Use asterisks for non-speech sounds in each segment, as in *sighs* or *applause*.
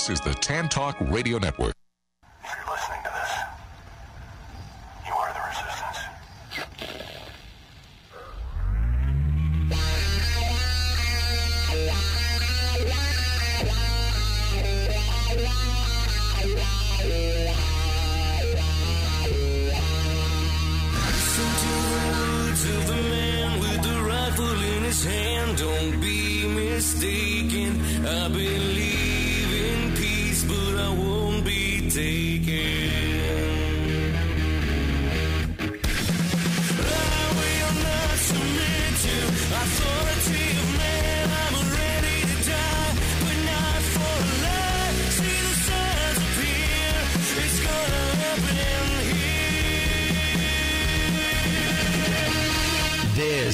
This is the Tan Talk Radio Network.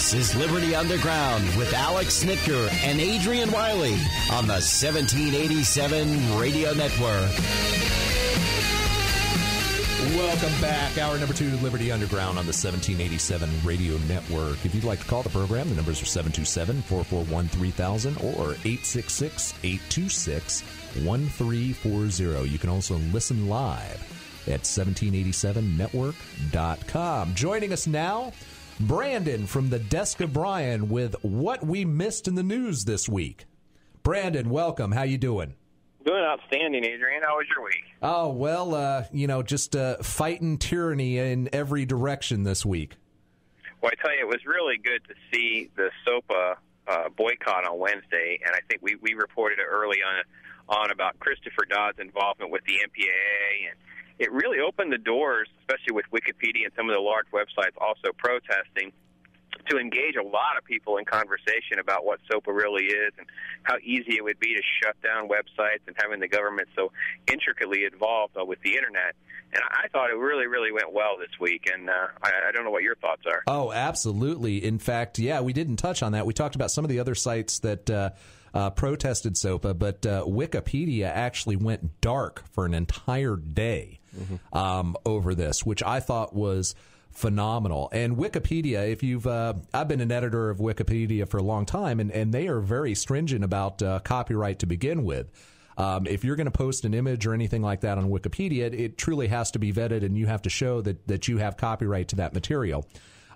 This is Liberty Underground with Alex Snitker and Adrian Wyllie on the 1787 Radio Network. Welcome back. Hour number two, Liberty Underground on the 1787 Radio Network. If you'd like to call the program, the numbers are 727 441 3000 or 866 826 1340. You can also listen live at 1787network.com. Joining us now, Brandon from the Desk of Brian with what we missed in the news this week. Brandon, welcome. How you doing? Doing outstanding, Adrian. How was your week? Oh well, uh, you know, just uh, fighting tyranny in every direction this week. Well, I tell you, it was really good to see the SOPA uh, boycott on Wednesday, and I think we, we reported it early on on about Christopher Dodd's involvement with the MPAA, and it really opened the doors, especially with Wikipedia and some of the large websites also protesting, to engage a lot of people in conversation about what SOPA really is and how easy it would be to shut down websites and having the government so intricately involved uh, with the internet. And I thought it really, really went well this week, and uh, I, I don't know what your thoughts are. Oh, absolutely. In fact, yeah, we didn't touch on that. We talked about some of the other sites that uh, uh, protested SOPA, but uh, Wikipedia actually went dark for an entire day um, over this, which I thought was phenomenal. And Wikipedia, if you've, uh, I've been an editor of Wikipedia for a long time, and, and they are very stringent about uh, copyright to begin with. Um, if you're going to post an image or anything like that on Wikipedia, it, it truly has to be vetted, and you have to show that that you have copyright to that material.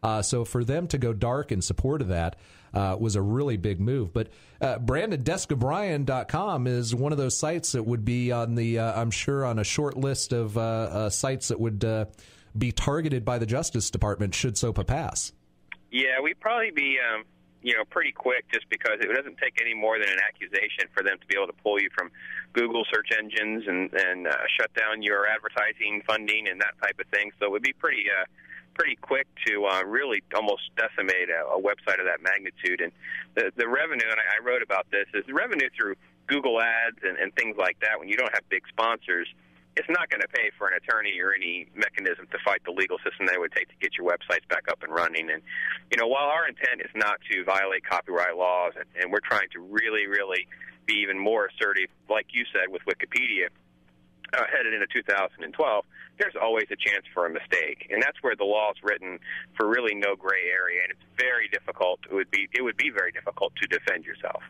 Uh, so for them to go dark in support of that uh, was a really big move. But uh, Brandon, deskofbrian.com is one of those sites that would be on the, uh, I'm sure, on a short list of uh, uh, sites that would uh, be targeted by the Justice Department should SOPA pass. Yeah, we'd probably be, um, you know, pretty quick just because it doesn't take any more than an accusation for them to be able to pull you from Google search engines and and uh, shut down your advertising funding and that type of thing. So it would be pretty. Uh, pretty quick to uh, really almost decimate a, a website of that magnitude. And the the revenue, and I, I wrote about this, is the revenue through Google Ads and, and things like that. When you don't have big sponsors, it's not going to pay for an attorney or any mechanism to fight the legal system that would take to get your websites back up and running. And you know, while our intent is not to violate copyright laws, and, and we're trying to really, really be even more assertive, like you said with Wikipedia, uh, headed into 2012, there's always a chance for a mistake, and that's where the law is written for really no gray area, and it's very difficult. It would be it would be very difficult to defend yourself.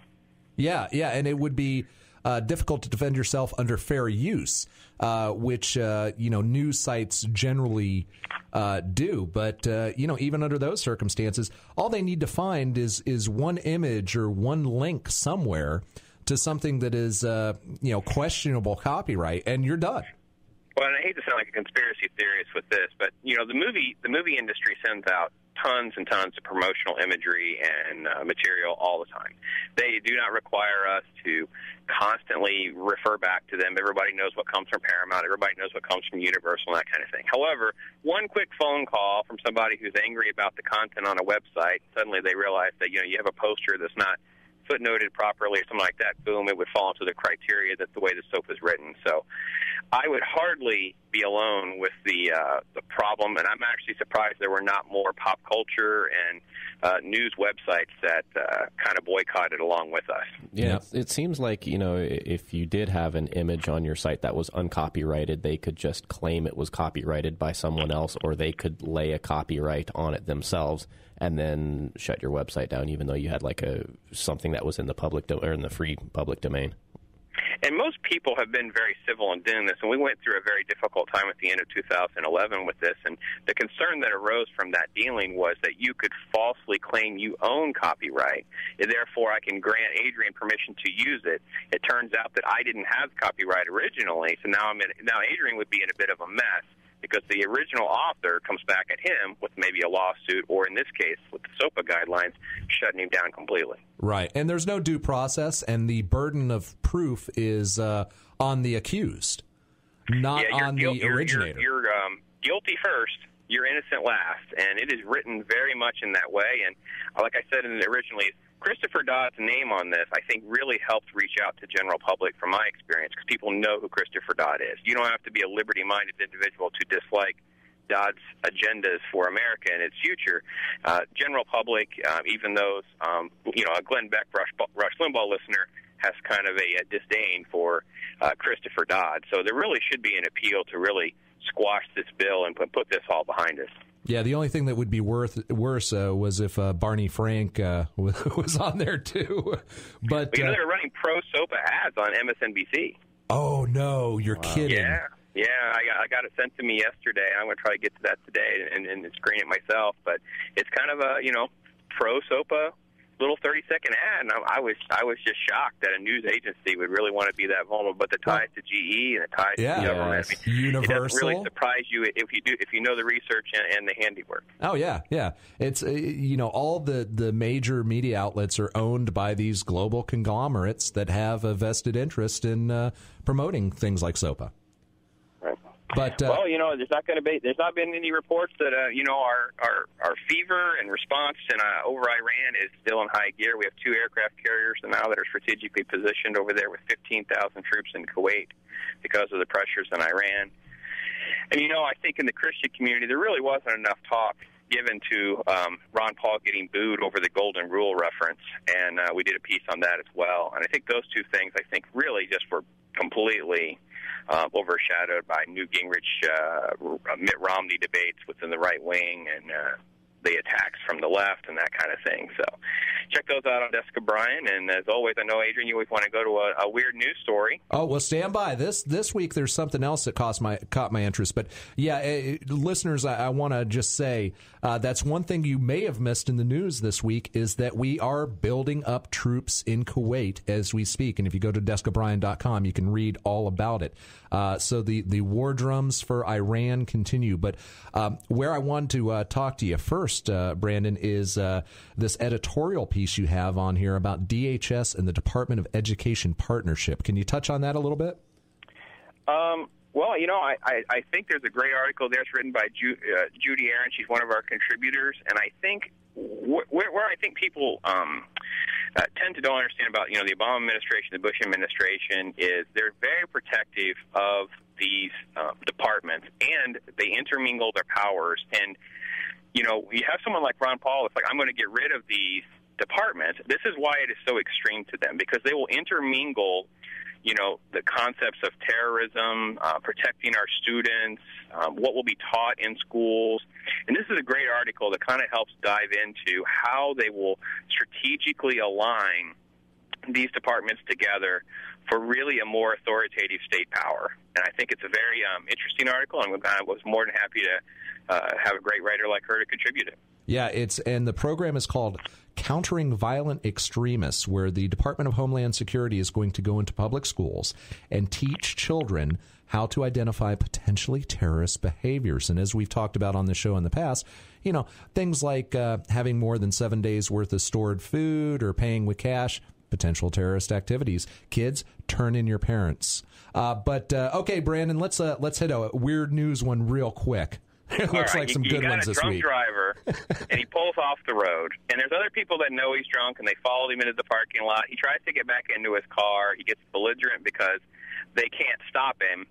Yeah, yeah, and it would be uh, difficult to defend yourself under fair use, uh, which uh, you know news sites generally uh, do. But uh, you know, even under those circumstances, all they need to find is is one image or one link somewhere to something that is uh, you know questionable copyright, and you're done. Well, and I hate to sound like a conspiracy theorist with this, but you know, the movie the movie industry sends out tons and tons of promotional imagery and uh, material all the time. They do not require us to constantly refer back to them. Everybody knows what comes from Paramount. Everybody knows what comes from Universal and that kind of thing. However, one quick phone call from somebody who's angry about the content on a website, suddenly they realize that you know you have a poster that's not footnoted properly or something like that, boom, it would fall into the criteria that the way the soap is written. So I would hardly be alone with the uh, the problem, and I'm actually surprised there were not more pop culture and uh, news websites that uh, kind of boycotted along with us. Yeah, it, it seems like you know if you did have an image on your site that was uncopyrighted, they could just claim it was copyrighted by someone else, or they could lay a copyright on it themselves and then shut your website down, even though you had like a something that was in the public do- or in the free public domain. And most people have been very civil in doing this, and we went through a very difficult time at the end of 2011 with this. And the concern that arose from that dealing was that you could falsely claim you own copyright, and therefore I can grant Adrian permission to use it. It turns out that I didn't have copyright originally, so now I'm in, now Adrian would be in a bit of a mess because the original author comes back at him with maybe a lawsuit, or in this case, with the SOPA guidelines, shutting him down completely. Right. And there's no due process, and the burden of proof is uh, on the accused, not yeah, on guil- the you're- originator. You're, you're, um, guilty first. You're innocent last, and it is written very much in that way. And uh, like I said in originally, Christopher Dodd's name on this, I think, really helped reach out to general public from my experience because people know who Christopher Dodd is. You don't have to be a liberty-minded individual to dislike Dodd's agendas for America and its future. Uh, general public, uh, even those, um, you know, a Glenn Beck Rush, Rush Limbaugh listener has kind of a, a disdain for uh, Christopher Dodd. So there really should be an appeal to really squash this bill and put, put this all behind us. Yeah, the only thing that would be worth worse uh, was if uh, Barney Frank uh, *laughs* was on there too. *laughs* But But you know uh, they're running pro SOPA ads on MSNBC. oh no, you're kidding! Yeah, yeah. I got, I got it sent to me yesterday. I'm going to try to get to that today and, and screen it myself. But it's kind of a you know pro SOPA little 30 second ad, and I, I was I was just shocked that a news agency would really want to be that vulnerable. But the ties to GE and the ties Yeah. to the government, Yes. I mean, it doesn't really surprise you if you do if you know the research and, and the handiwork. Oh yeah, yeah. It's uh, you know all the the major media outlets are owned by these global conglomerates that have a vested interest in uh, promoting things like SOPA. But uh, well, you know, there's not going to be there's not been any reports that uh, you know our our our fever and response and uh, over Iran is still in high gear. We have two aircraft carriers now that are strategically positioned over there with 15,000 troops in Kuwait because of the pressures in Iran. And you know, I think in the Christian community there really wasn't enough talk given to um, Ron Paul getting booed over the Golden Rule reference, and uh, we did a piece on that as well. And I think those two things, I think, really just were completely uh, overshadowed by Newt Gingrich, uh, Mitt Romney debates within the right wing, and uh, the attacks from the left and that kind of thing. So check those out on Desk of Brian. And as always, I know Adrian, you always want to go to a, a weird news story. Oh well, stand by. This this week there's something else that caught my caught my interest. But yeah, eh, listeners, I, I want to just say uh, that's one thing you may have missed in the news this week is that we are building up troops in Kuwait as we speak. And if you go to deskofbrian.com, you can read all about it. Uh, so the the war drums for Iran continue. But um, where I wanted to uh, talk to you first, uh, Brandon, is uh, this editorial piece you have on here about DHS and the Department of Education partnership. Can you touch on that a little bit? Um, well, you know, I, I, I think there's a great article there. It's written by Ju, uh, Judy Aron. She's one of our contributors, and I think wh- where, where I think people um, uh, tend to don't understand about you know the Obama administration, the Bush administration is they're very protective of these uh, departments, and they intermingle their powers. And you know, you have someone like Ron Paul. It's like I'm going to get rid of these departments. This is why it is so extreme to them because they will intermingle you know, the concepts of terrorism, uh, protecting our students, um, what will be taught in schools. And this is a great article that kind of helps dive into how they will strategically align these departments together for really a more authoritative state power. And I think it's a very um, interesting article, and I was more than happy to uh, have a great writer like her to contribute it. Yeah, it's and the program is called Countering Violent Extremists, where the Department of Homeland Security is going to go into public schools and teach children how to identify potentially terrorist behaviors. And as we've talked about on the show in the past, you know, things like uh, having more than seven days worth of stored food or paying with cash, potential terrorist activities. Kids, turn in your parents. Uh, but uh, okay, Brandon, let's uh, let's hit a weird news one real quick. *laughs* It looks right, like you- some you good got ones a this drunk week. driver, *laughs* and he pulls off the road. And there's other people that know he's drunk, and they followed him into the parking lot. He tries to get back into his car. He gets belligerent because they can't stop him.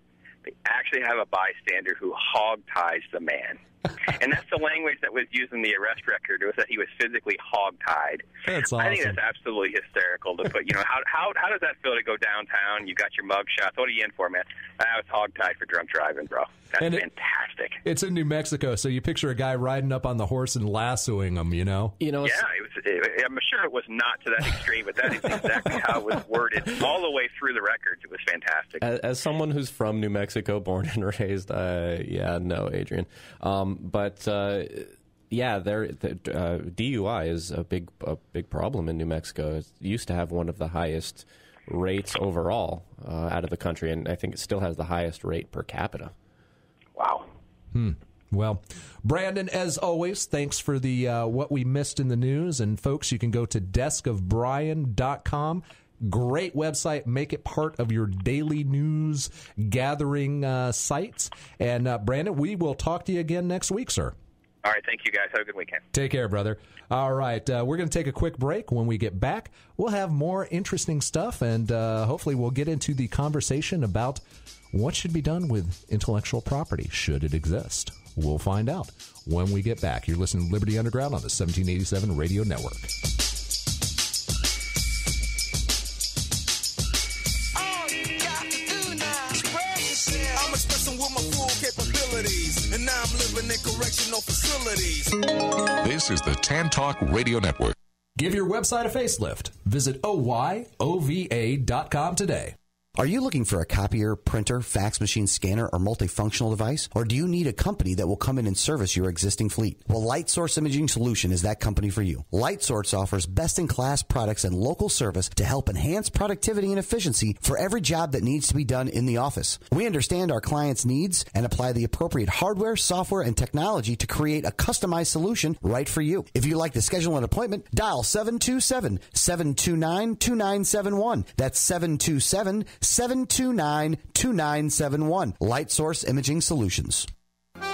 They actually have a bystander who hog ties the man. *laughs* and that's the language that was used in the arrest record. It was that he was physically hogtied. That's awesome. I think that's absolutely hysterical to put. You know, how how how does that feel to go downtown? You got your mug shots. What are you in for, man? I was hogtied for drunk driving, bro. That's And it- fantastic. It's in New Mexico, so you picture a guy riding up on the horse and lassoing him. You know. You know, Yeah, it was. It, I'm sure it was not to that extreme, but that is exactly how it was worded *laughs* all the way through the records. It was fantastic. as, as someone who's from New Mexico, born and *laughs* raised, uh, yeah, no, Adrian. Um, but uh, yeah, there the, uh, DUI is a big a big problem in New Mexico. It used to have one of the highest rates overall uh, out of the country, and I think it still has the highest rate per capita. Wow. Well, Brandon, as always, thanks for the uh, what we missed in the news. And folks, you can go to deskofbrian.com. Great website. Make it part of your daily news gathering uh, sites. And uh, Brandon, we will talk to you again next week, sir. All right. Thank you, guys. Have a good weekend. Take care, brother. All right, uh, we're going to take a quick break. When we get back, we'll have more interesting stuff, and uh, hopefully, we'll get into the conversation about what should be done with intellectual property, should it exist. We'll find out when we get back. You're listening to Liberty Underground on the 1787 Radio Network. I'm expressing with my full capabilities, and now I'm living in correctional facilities. This is the Tan Talk Radio Network. Give your website a facelift. Visit oyova.com today. Are you looking for a copier, printer, fax machine, scanner, or multifunctional device? Or do you need a company that will come in and service your existing fleet? Well, LightSource Imaging Solution is that company for you. LightSource offers best-in-class products and local service to help enhance productivity and efficiency for every job that needs to be done in the office. We understand our clients' needs and apply the appropriate hardware, software, and technology to create a customized solution right for you. If you'd like to schedule an appointment, dial 727-729-2971. That's 727 729 2971. Light Source Imaging Solutions.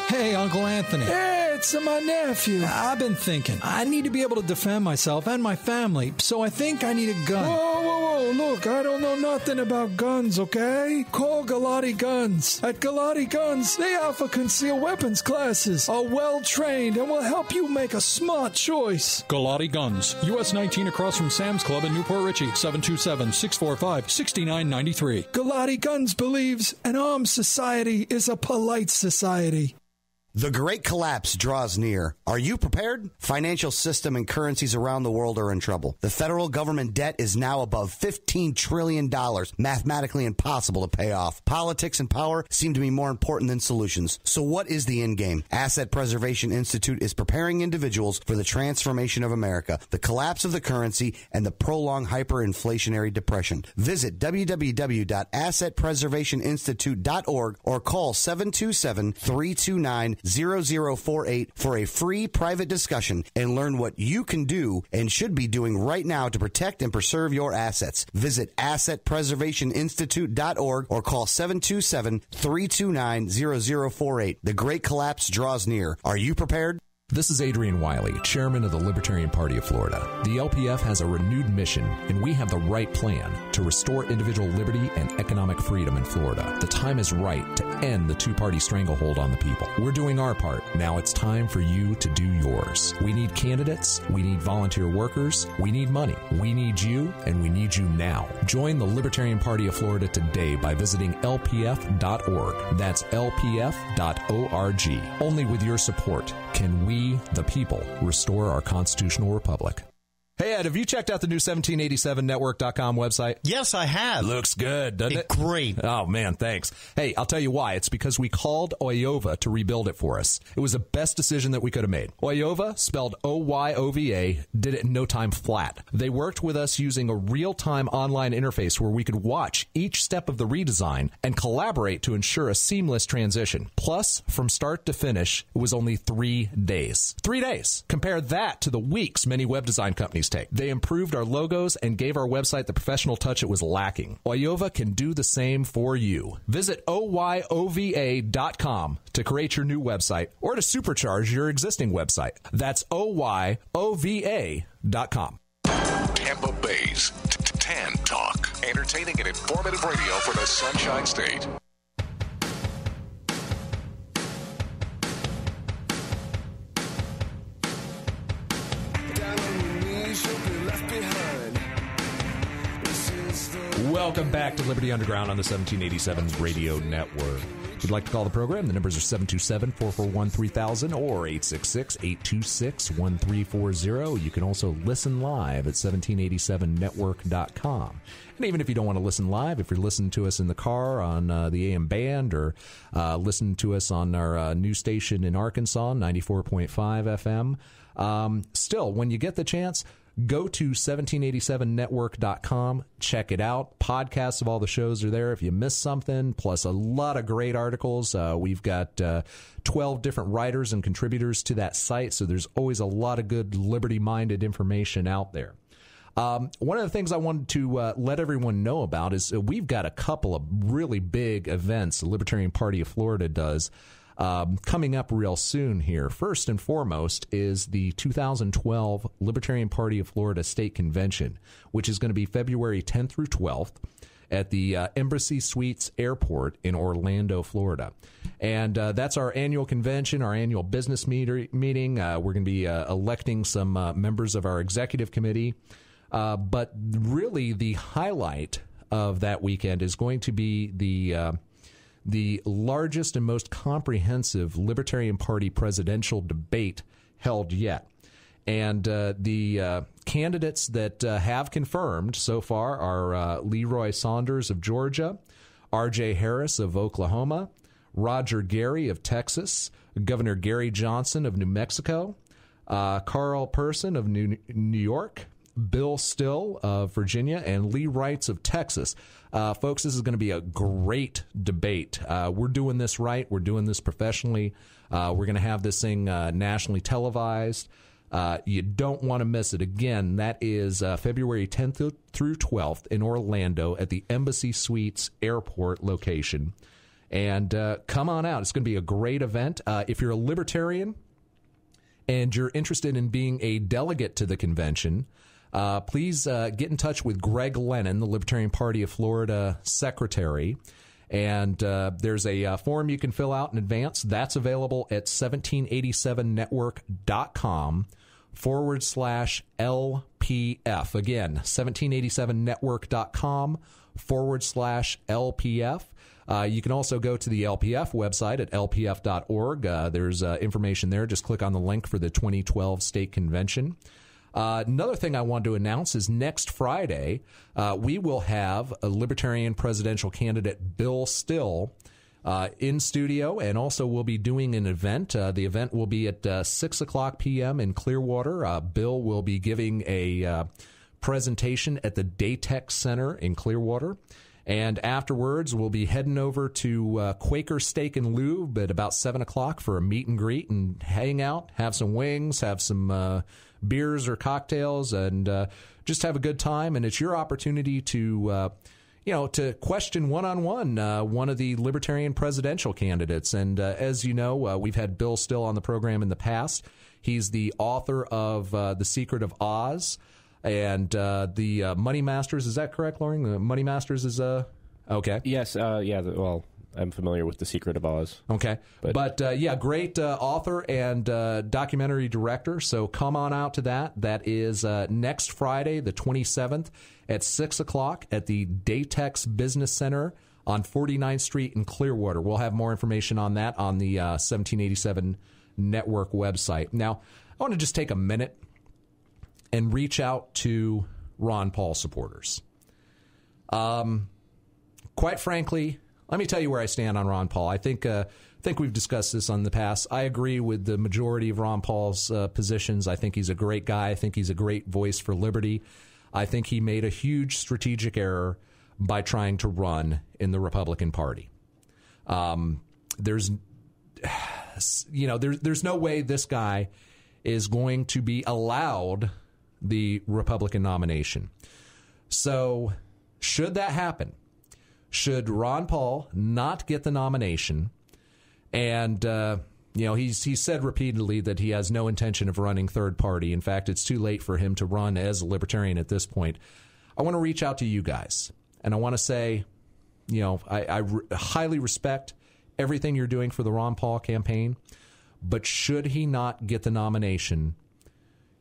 Hey, Uncle Anthony. Hey, it's my nephew. I've been thinking. I need to be able to defend myself and my family, so I think I need a gun. Whoa, whoa, whoa. Look, I don't know nothing about guns, okay? Call Galati Guns. At Galati Guns, they offer concealed weapons classes, are well trained, and will help you make a smart choice. Galati Guns, US 19 across from Sam's Club in New Port Richey, 727 645 6993. Galati Guns believes an armed society is a polite society. The great collapse draws near. Are you prepared? Financial system and currencies around the world are in trouble. The federal government debt is now above $15 trillion, mathematically impossible to pay off. Politics and power seem to be more important than solutions. So what is the end game? Asset Preservation Institute is preparing individuals for the transformation of America, the collapse of the currency, and the prolonged hyperinflationary depression. Visit www.assetpreservationinstitute.org or call 727-329-0048 for a free private discussion and learn what you can do and should be doing right now to protect and preserve your assets. Visit assetpreservationinstitute.org or call 727-329-0048. The great collapse draws near. Are you prepared? This is Adrian Wyllie, chairman of the Libertarian Party of Florida. The LPF has a renewed mission, and we have the right plan to restore individual liberty and economic freedom in Florida. The time is right to end the two party stranglehold on the people. We're doing our part. Now it's time for you to do yours. We need candidates, we need volunteer workers, we need money, we need you, and we need you now. Join the Libertarian Party of Florida today by visiting lpf.org. That's lpf.org. Only with your support can we, the people, restore our constitutional republic. Hey, Ed, have you checked out the new 1787network.com website? Yes, I have. Looks good, doesn't it? Great. Oh, man, thanks. Hey, I'll tell you why. It's because we called Oyova to rebuild it for us. It was the best decision that we could have made. Oyova, spelled O Y O V A, did it in no time flat. They worked with us using a real time online interface where we could watch each step of the redesign and collaborate to ensure a seamless transition. Plus, from start to finish, it was only three days. Three days. Compare that to the weeks many web design companies take. They improved our logos and gave our website the professional touch it was lacking. Oyova can do the same for you. Visit oyova.com to create your new website or to supercharge your existing website. That's oyova.com. Tampa Bay's Tan Talk. Entertaining and informative radio for the Sunshine State. Welcome back to Liberty Underground on the 1787 Radio Network. If you'd like to call the program, the numbers are 727 441 3000 or 866 826 1340. You can also listen live at 1787network.com. And even if you don't want to listen live, if you're listening to us in the car on uh, the AM band or uh, listen to us on our uh, new station in Arkansas, 94.5 FM, um, still, when you get the chance, go to 1787network.com check it out. Podcasts of all the shows are there if you miss something plus a lot of great articles. Uh, we've got uh, 12 different writers and contributors to that site so there's always a lot of good liberty minded information out there. Um, one of the things I wanted to uh, let everyone know about is uh, we've got a couple of really big events the Libertarian Party of Florida does um, coming up real soon here. First and foremost is the 2012 Libertarian Party of Florida State Convention, which is going to be February 10th through 12th at the uh, Embassy Suites Airport in Orlando, Florida. And uh, that's our annual convention, our annual business meeting. Uh, we're going to be uh, electing some uh, members of our executive committee. Uh, but really, the highlight of that weekend is going to be the the largest and most comprehensive Libertarian Party presidential debate held yet. And uh, the uh, candidates that uh, have confirmed so far are uh, Leroy Saunders of Georgia, R.J. Harris of Oklahoma, Roger Gary of Texas, Governor Gary Johnson of New Mexico, uh, Carl Person of New, New York, Bill Still of Virginia, and Lee Wrights of Texas. Uh, folks, this is going to be a great debate. Uh, we're doing this right. We're doing this professionally. Uh, we're going to have this thing uh, nationally televised. Uh, you don't want to miss it. Again, that is uh, February 10th through 12th in Orlando at the Embassy Suites Airport location. And come on out. It's going to be a great event. if you're a libertarian and you're interested in being a delegate to the convention, uh, please uh, get in touch with Greg Lennon, the Libertarian Party of Florida secretary. And uh, there's a uh, form you can fill out in advance. That's available at 1787network.com forward slash LPF. Again, 1787network.com forward slash LPF. Uh, you can also go to the LPF website at lpf.org. Uh, there's uh, information there. Just click on the link for the 2012 state convention. Uh, another thing I want to announce is next Friday, uh, we will have a Libertarian presidential candidate, Bill Still. Uh, in studio, and also we'll be doing an event. Uh, the event will be at uh, 6 o'clock p.m. in Clearwater. Uh, Bill will be giving a presentation at the Daytech Center in Clearwater. And afterwards, we'll be heading over to Quaker Steak and Lube at about 7 o'clock for a meet and greet and hang out, have some wings, have some beers or cocktails and uh, just have a good time. And it's your opportunity to. Uh, you know, to question one on one one of the libertarian presidential candidates. And uh, as you know, uh, we've had Bill Still on the program in the past. He's the author of uh, The Secret of Oz and the Money Masters. Is that correct, Lauren? The Money Masters is uh, okay. Yes, yeah. Well, I'm familiar with The Secret of Oz. Okay. But, but uh, yeah, great uh, author and uh, documentary director. So come on out to that. That is uh, next Friday, the 27th at 6 o'clock at the Daytex Business Center on 49th Street in Clearwater. We'll have more information on that on the 1787 uh, Network website. Now, I want to just take a minute and reach out to Ron Paul supporters. Um, quite frankly, let me tell you where I stand on Ron Paul. I think uh, think we've discussed this on the past. I agree with the majority of Ron Paul's uh, positions. I think he's a great guy. I think he's a great voice for liberty. I think he made a huge strategic error by trying to run in the Republican Party. Um, there's, *sighs* you know, there's there's no way this guy is going to be allowed the Republican nomination. So, should that happen, should Ron Paul not get the nomination, and uh, you know he's he said repeatedly that he has no intention of running third party. In fact, it's too late for him to run as a libertarian at this point. I want to reach out to you guys, and I want to say, you know, I, I re- highly respect everything you're doing for the Ron Paul campaign, but should he not get the nomination,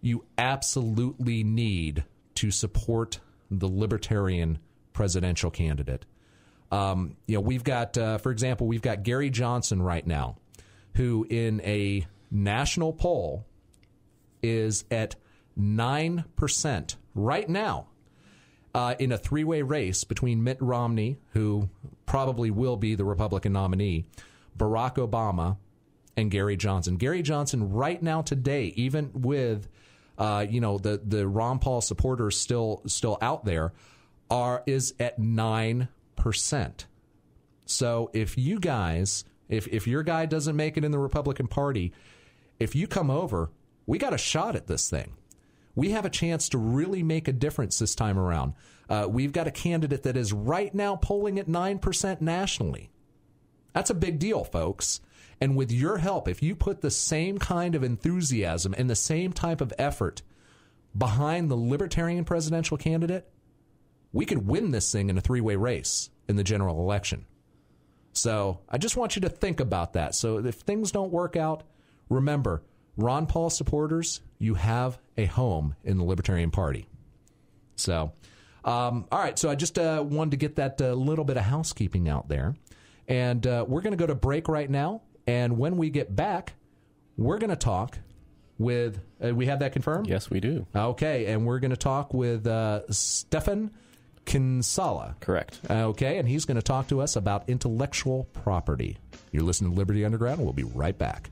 you absolutely need to support the libertarian presidential candidate. Um, you know, we've got, uh, for example, we've got Gary Johnson right now, who in a national poll is at 9% right now uh, in a three way race between Mitt Romney, who probably will be the Republican nominee, Barack Obama, and Gary Johnson. Gary Johnson, right now, today, even with uh, you know the the Ron Paul supporters still still out there, are is at nine percent. So if you guys, if if your guy doesn't make it in the Republican Party, if you come over, we got a shot at this thing. We have a chance to really make a difference this time around. Uh, we've got a candidate that is right now polling at 9% nationally. That's a big deal, folks. And with your help, if you put the same kind of enthusiasm and the same type of effort behind the libertarian presidential candidate, we could win this thing in a three way race in the general election. So I just want you to think about that. So if things don't work out, remember, Ron Paul supporters, you have a home in the Libertarian Party. So, um, all right. So I just uh, wanted to get that uh, little bit of housekeeping out there. And uh, we're going to go to break right now. And when we get back, we're going to talk with. Uh, we have that confirmed? Yes, we do. Okay. And we're going to talk with uh, Stephan Kinsella. Correct. Uh, okay. And he's going to talk to us about intellectual property. You're listening to Liberty Underground. We'll be right back.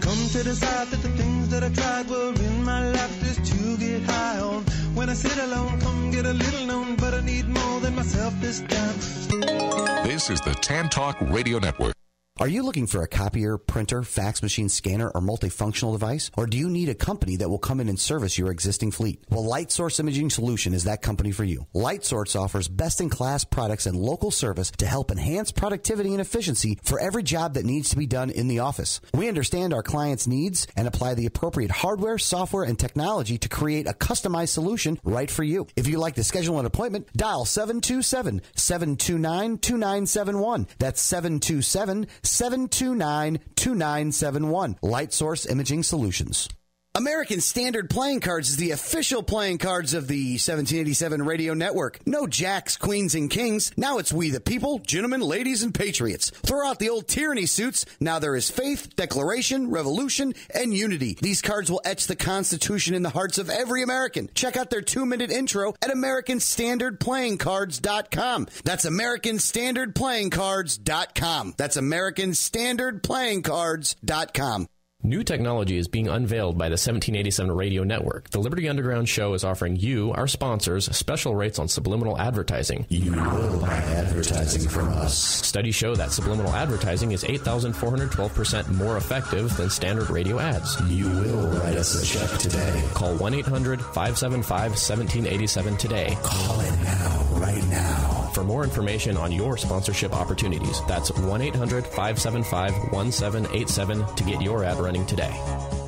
Come to decide that the things that I tried were in my life just to get high on. When I sit alone, come get a little known, but I need more than myself this time. This is the Tan Talk Radio Network. Are you looking for a copier, printer, fax machine, scanner, or multifunctional device? Or do you need a company that will come in and service your existing fleet? Well, Light Source Imaging Solution is that company for you. Light Source offers best in class products and local service to help enhance productivity and efficiency for every job that needs to be done in the office. We understand our clients' needs and apply the appropriate hardware, software, and technology to create a customized solution right for you. If you'd like to schedule an appointment, dial 727 729 2971. That's 727 729 2971. Light Source Imaging Solutions. American Standard Playing Cards is the official playing cards of the 1787 Radio Network. No jacks, queens, and kings. Now it's we the people, gentlemen, ladies, and patriots. Throw out the old tyranny suits. Now there is faith, declaration, revolution, and unity. These cards will etch the Constitution in the hearts of every American. Check out their two minute intro at AmericanStandardPlayingCards.com. That's AmericanStandardPlayingCards.com. That's AmericanStandardPlayingCards.com. New technology is being unveiled by the 1787 Radio Network. The Liberty Underground show is offering you, our sponsors, special rates on subliminal advertising. You will buy advertising from us. Studies show that subliminal advertising is 8,412% more effective than standard radio ads. You will write us a check today. Call 1 800 575 1787 today. Call it now, right now. For more information on your sponsorship opportunities, that's 1 800 575 1787 to get your ad running today.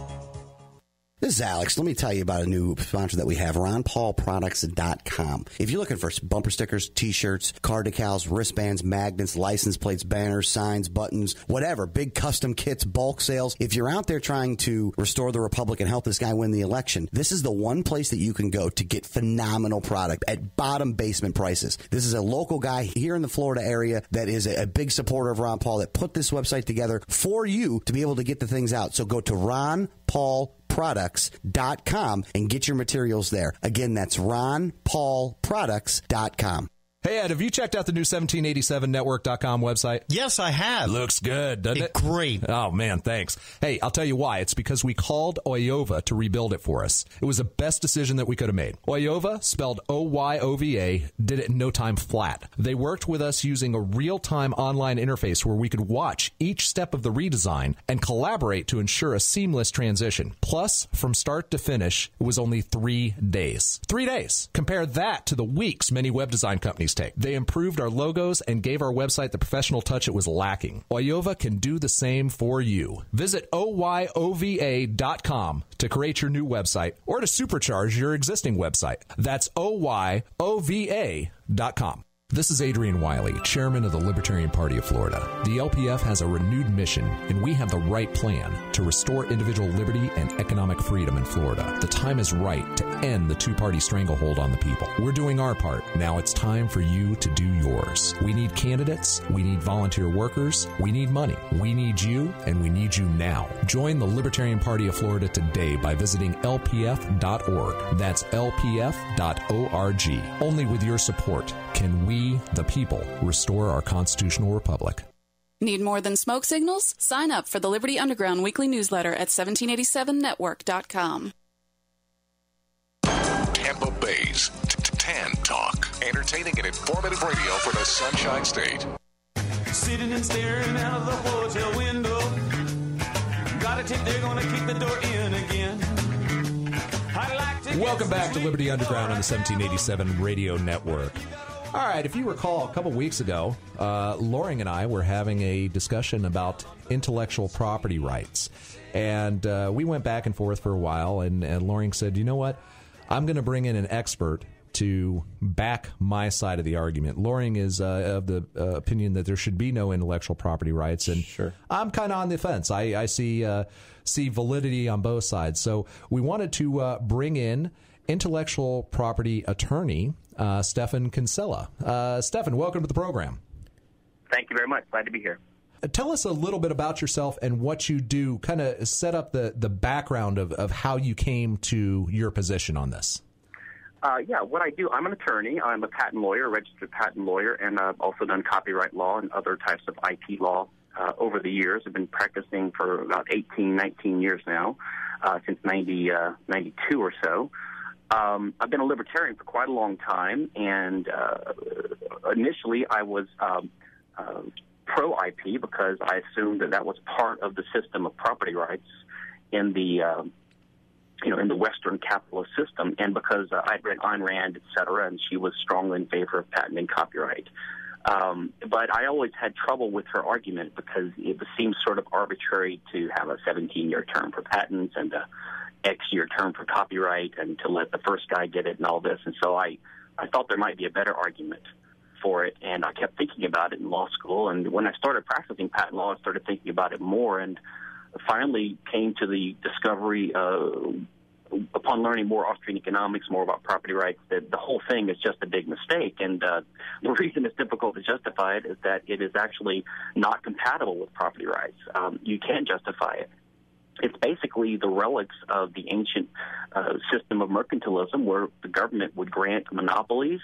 This is Alex. Let me tell you about a new sponsor that we have, RonPaulProducts.com. If you're looking for bumper stickers, t-shirts, car decals, wristbands, magnets, license plates, banners, signs, buttons, whatever, big custom kits, bulk sales, if you're out there trying to restore the Republic and help this guy win the election, this is the one place that you can go to get phenomenal product at bottom basement prices. This is a local guy here in the Florida area that is a, big supporter of Ron Paul that put this website together for you to be able to get the things out. So go to Ron Paul products.com and get your materials there. Again, that's ronpaulproducts.com. Hey, Ed, have you checked out the new 1787network.com website? Yes, I have. Looks good, doesn't it? Great. Oh, man, thanks. Hey, I'll tell you why. It's because we called Oyova to rebuild it for us. It was the best decision that we could have made. Oyova, spelled O Y O V A, did it in no time flat. They worked with us using a real time online interface where we could watch each step of the redesign and collaborate to ensure a seamless transition. Plus, from start to finish, it was only three days. Three days. Compare that to the weeks many web design companies take. They improved our logos and gave our website the professional touch it was lacking. Oyova can do the same for you. Visit oyova.com to create your new website or to supercharge your existing website. That's oyova.com. This is Adrian Wyllie, chairman of the Libertarian Party of Florida. The LPF has a renewed mission, and we have the right plan to restore individual liberty and economic freedom in Florida. The time is right to end the two party stranglehold on the people. We're doing our part. Now it's time for you to do yours. We need candidates, we need volunteer workers, we need money, we need you, and we need you now. Join the Libertarian Party of Florida today by visiting lpf.org. That's lpf.org. Only with your support can we, the people, restore our constitutional republic. Need more than smoke signals? Sign up for the Liberty Underground weekly newsletter at 1787network.com. Tampa Bay's Tan Talk. Entertaining and informative radio for the Sunshine State. Sitting and staring out of the hotel window. Gotta take, they're gonna kick the door in again. I'd like to Welcome back to Liberty Underground on the 1787 Radio Network. All right, if you recall, a couple weeks ago, uh, Loring and I were having a discussion about intellectual property rights. And uh, we went back and forth for a while, and, and Loring said, you know what? I'm going to bring in an expert to back my side of the argument. Loring is uh, of the uh, opinion that there should be no intellectual property rights, and Sure. I'm kind of on the fence. I, I see uh, see validity on both sides. So we wanted to uh, bring in intellectual property attorney uh, Stephan Kinsella. Uh, Stephan, welcome to the program. Thank you very much. Glad to be here. Uh, Tell us a little bit about yourself and what you do. Kind of set up the the background of, of how you came to your position on this. Uh, yeah, what I do, I'm an attorney. I'm a patent lawyer, a registered patent lawyer, and I've also done copyright law and other types of IP law uh, over the years. I've been practicing for about 18, 19 years now, uh, since 90, uh, 92 or so. Um, I've been a libertarian for quite a long time, and uh, initially I was um, uh, pro IP because I assumed that that was part of the system of property rights in the uh, you know in the Western capitalist system, and because uh, I'd read Ayn Rand, et cetera, and she was strongly in favor of patent and copyright. Um, but I always had trouble with her argument because it seems sort of arbitrary to have a 17-year term for patents and a X-year term for copyright, and to let the first guy get it and all this. And so I, I thought there might be a better argument for it, and I kept thinking about it in law school. And when I started practicing patent law, I started thinking about it more, and finally came to the discovery uh, upon learning more Austrian economics, more about property rights, that the whole thing is just a big mistake. And uh, *laughs* the reason it's difficult to justify it is that it is actually not compatible with property rights. Um, you can't justify it. It's basically the relics of the ancient uh, system of mercantilism where the government would grant monopolies,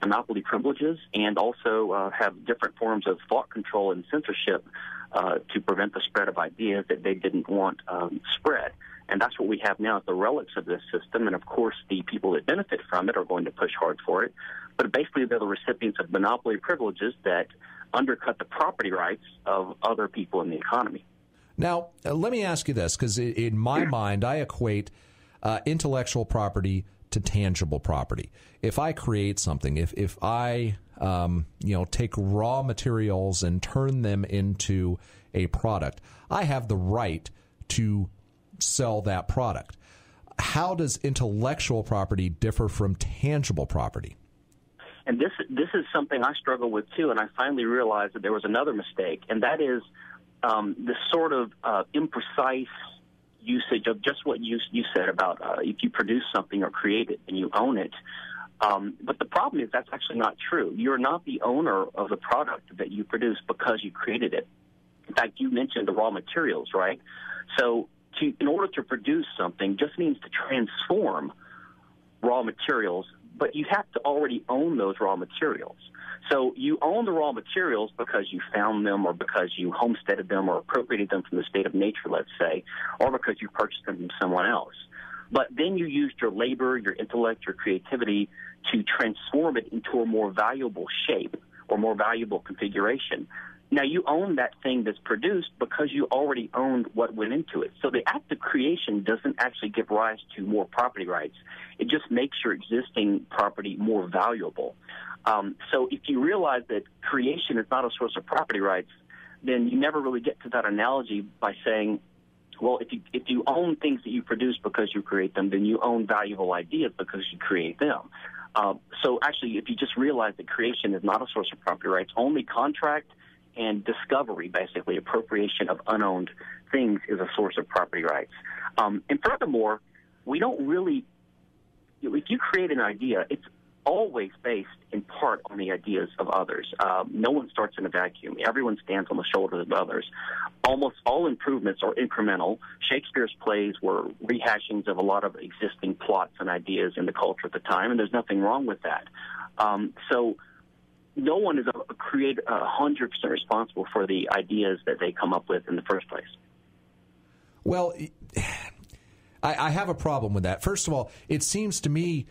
monopoly privileges, and also uh, have different forms of thought control and censorship uh, to prevent the spread of ideas that they didn't want um, spread. And that's what we have now, the relics of this system. And of course, the people that benefit from it are going to push hard for it. But basically, they're the recipients of monopoly privileges that undercut the property rights of other people in the economy. Now, uh, let me ask you this, because in my *clears throat* mind, I equate uh, intellectual property to tangible property. If I create something, if if I um, you know take raw materials and turn them into a product, I have the right to sell that product. How does intellectual property differ from tangible property? And this this is something I struggle with too. And I finally realized that there was another mistake, and that is um, this sort of uh, imprecise usage of just what you you said about uh, if you produce something or create it and you own it. Um, but the problem is that's actually not true. You're not the owner of the product that you produce because you created it. In fact, you mentioned the raw materials, right? So, to, in order to produce something, just means to transform raw materials, but you have to already own those raw materials. So you own the raw materials because you found them or because you homesteaded them or appropriated them from the state of nature, let's say, or because you purchased them from someone else. But then you used your labor, your intellect, your creativity to transform it into a more valuable shape or more valuable configuration. Now you own that thing that's produced because you already owned what went into it. So the act of creation doesn't actually give rise to more property rights. It just makes your existing property more valuable. Um, so if you realize that creation is not a source of property rights, then you never really get to that analogy by saying, well, if you if you own things that you produce because you create them, then you own valuable ideas because you create them. Uh, so actually, if you just realize that creation is not a source of property rights, only contract and discovery, basically appropriation of unowned things, is a source of property rights. Um, and furthermore, we don't really. If you create an idea, it's always based in part on the ideas of others. Um, no one starts in a vacuum. Everyone stands on the shoulders of others. Almost all improvements are incremental. Shakespeare's plays were rehashings of a lot of existing plots and ideas in the culture at the time, and there's nothing wrong with that. Um, so no one is a, create a hundred percent responsible for the ideas that they come up with in the first place. Well, *sighs* I, I have a problem with that. First of all, it seems to me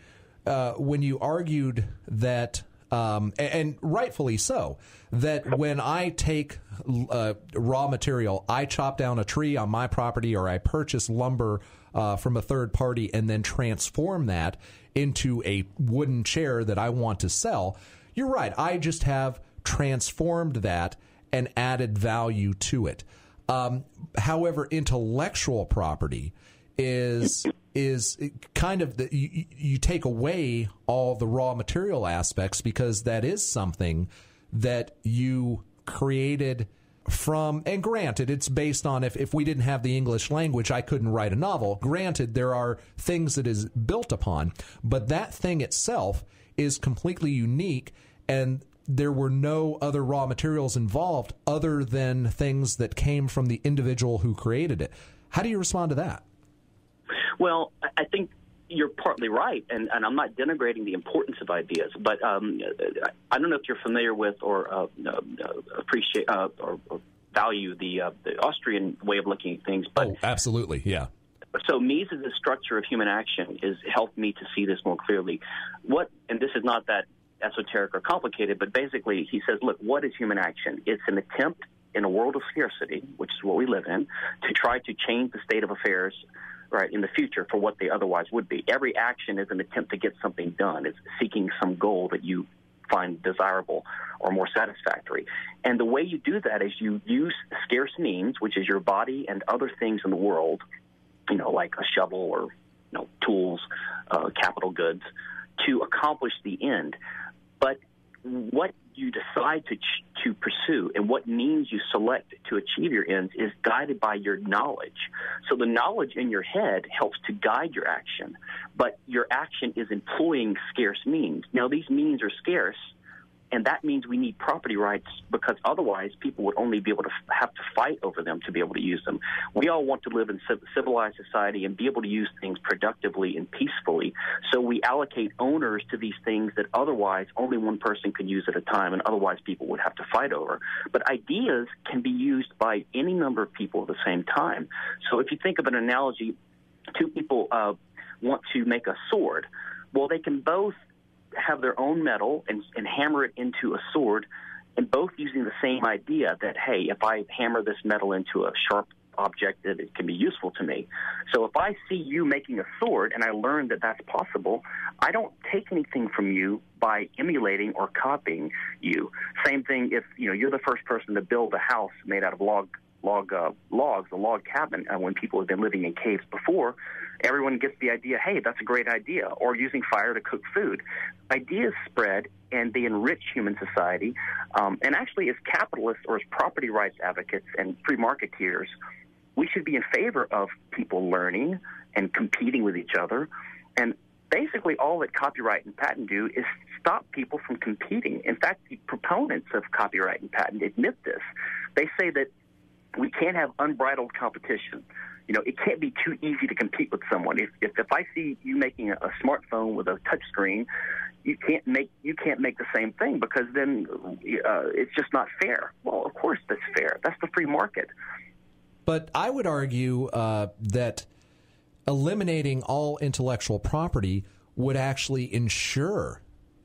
uh, when you argued that, um, and, and rightfully so, that when I take uh, raw material, I chop down a tree on my property or I purchase lumber uh, from a third party and then transform that into a wooden chair that I want to sell. You're right. I just have transformed that and added value to it. Um, however, intellectual property is is kind of the, you, you take away all the raw material aspects because that is something that you created from and granted it's based on if, if we didn't have the english language i couldn't write a novel granted there are things that is built upon but that thing itself is completely unique and there were no other raw materials involved other than things that came from the individual who created it how do you respond to that well, I think you're partly right, and, and I'm not denigrating the importance of ideas, but um, I don't know if you're familiar with or uh, uh, appreciate uh, or, or, value the uh, the Austrian way of looking at things. But oh, absolutely, yeah. So Mises' structure of human action is helped me to see this more clearly. What, and this is not that esoteric or complicated, but basically he says, look, what is human action? It's an attempt in a world of scarcity, which is what we live in, to try to change the state of affairs right in the future for what they otherwise would be. Every action is an attempt to get something done. It's seeking some goal that you find desirable or more satisfactory. And the way you do that is you use scarce means, which is your body and other things in the world, you know, like a shovel or you know tools, uh, capital goods, to accomplish the end. But what you decide to ch- to pursue and what means you select to achieve your ends is guided by your knowledge. So the knowledge in your head helps to guide your action, but your action is employing scarce means. Now these means are scarce and that means we need property rights because otherwise people would only be able to f- have to fight over them to be able to use them. We all want to live in civ- civilized society and be able to use things productively and peacefully. So we allocate owners to these things that otherwise only one person could use at a time and otherwise people would have to fight over. But ideas can be used by any number of people at the same time. So if you think of an analogy, two people uh, want to make a sword. Well, they can both have their own metal and, and hammer it into a sword, and both using the same idea that, hey, if I hammer this metal into a sharp object, that it can be useful to me. So if I see you making a sword and I learn that that's possible, I don't take anything from you by emulating or copying you. Same thing if you know you're the first person to build a house made out of log log uh, logs, a log cabin, uh, when people have been living in caves before, everyone gets the idea, hey, that's a great idea, or using fire to cook food. Ideas spread and they enrich human society. Um, and actually, as capitalists or as property rights advocates and free marketeers, we should be in favor of people learning and competing with each other. And basically, all that copyright and patent do is stop people from competing. In fact, the proponents of copyright and patent admit this. They say that we can't have unbridled competition. You know, it can't be too easy to compete with someone. If if, if I see you making a, a smartphone with a touch screen, you can't make you can't make the same thing because then uh, it's just not fair. Well, of course that's fair. That's the free market. But I would argue uh, that eliminating all intellectual property would actually ensure